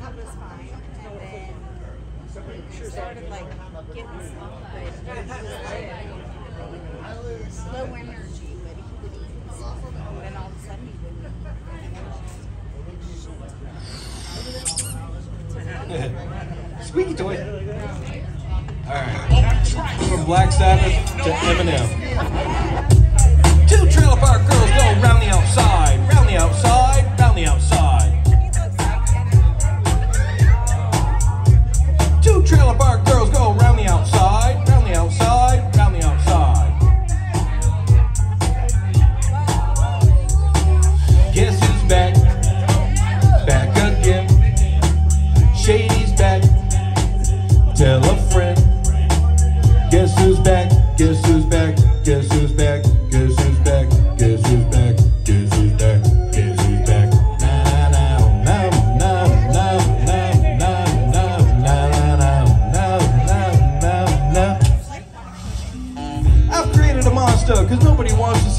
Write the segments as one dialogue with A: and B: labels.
A: That was fine. And then started like getting low energy, but he would eat. And then all of a sudden he wouldn't.
B: Squeaky toy. All right. From Black Sabbath to Eminem. Two trailer park girls go round the outside, round the outside,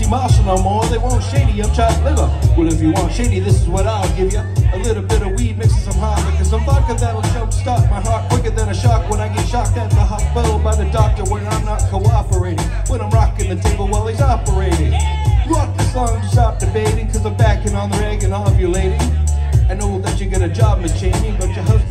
B: Marshall no more. They want shady, I'm chopped liver. Well, if you want shady, this is what I'll give you. A little bit of weed mixed with some harmonica, some vodka that'll jumpstart my heart quicker than a shock when I get shocked at the hospital by the doctor when I'm not cooperating. When I'm rocking the table while he's operating. Rock this song to stop debating because I'm backing on the reg and ovulating. I know that you get a job, Miss Cheney, but your husband's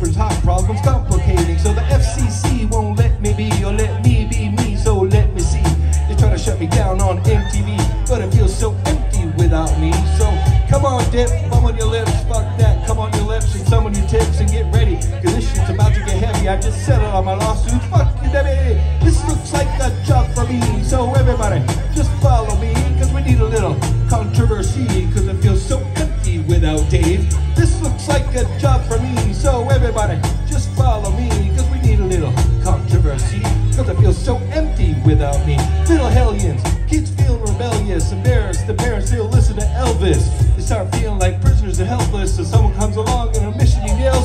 B: come on, dip, bum on your lips, fuck that. Come on your lips and some on your tips and get ready, cause this shit's about to get heavy. I just settled on my lawsuit, fuck you, Debbie. This looks like a job for me, so everybody just follow me, cause we need a little controversy, cause it feels so empty without Dave. This looks like a job for me, so everybody just follow me, cause we need a little controversy, cause it feels so empty without me. Little hellions, kids feeling rebellious, embarrassed, the parents still listen to Elvis. Start feeling like prisoners and helpless, so someone comes along and a mission he nails.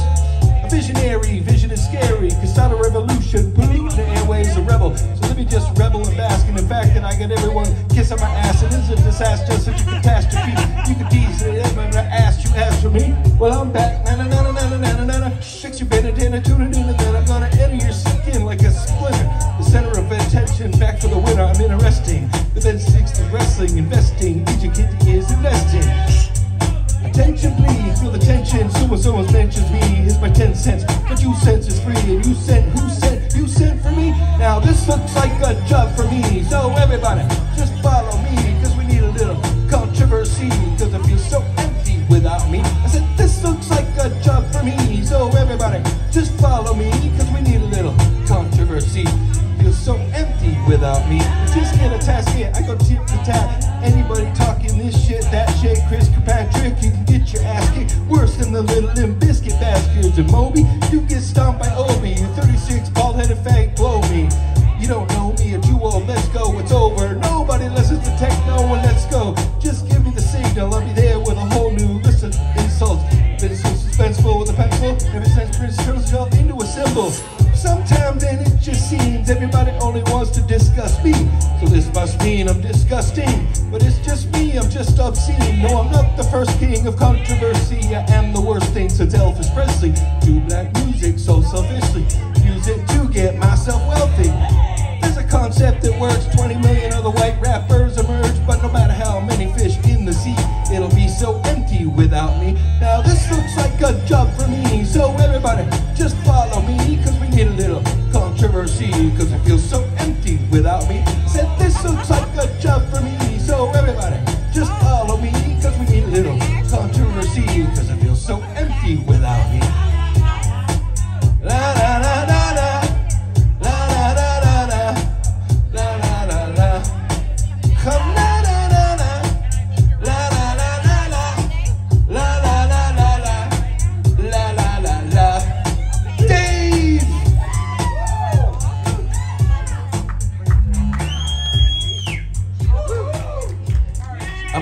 B: A visionary, vision is scary, cause start a revolution, polluting the airways, a rebel. So let me just rebel and bask in the fact that I got everyone kissing my ass. It is a disaster, such a catastrophe. You could tease it, I'm gonna ask you, ask for me. Well, I'm back, na na na na na na na na na. Fix your bandana, tuna in, and then I'm gonna enter your skin like a splinter. The center of attention, back for the winner, I'm interesting. The Ben 60 wrestling, investing, educating is investing. Attention please, feel the tension. Someone, someone mentions me. Here's my 10 cents. But you cents is free. And you sent, who sent? You sent for me? Now this looks like a job for me. So everybody, just follow me. Cause we need a little controversy. Cause it feels so empty without me. I said, this looks like a job for me. So everybody, just follow me. Cause we need a little controversy. Feels so empty without me. Kirkpatrick, you can get your ass kicked worse than the little limb biscuit bastards. And Moby, you get stomped by Obi. You 36 bald headed fag, blow me. You don't know me, a jewel, oh, let's go, it's over. Nobody listens to techno, and let's go. Just give me the signal, I'll be there with a whole new list of insults. Been so suspenseful with a pencil, ever since Prince turns himself into a symbol. Sometimes then it just seems everybody only wants to discuss me. So this must mean I'm disgusting. But it's just I'm just obscene. No, I'm not the first king of controversy. I am the worst thing since Elvis Presley. Do black music so selfishly. Use it to get myself wealthy. There's a concept that works. 20 million other white rappers emerge. But no matter how many fish in the sea, it'll be so empty without me. Now this looks like a job for me. So everybody, just follow me. Cause we need a little controversy. Cause it feels so empty without me.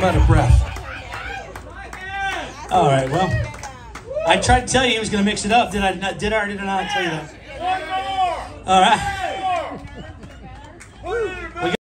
B: I'm out of breath.
C: All right, well, I tried to tell you he was going to mix it up. Did I? Did I or did I not tell you that? All right.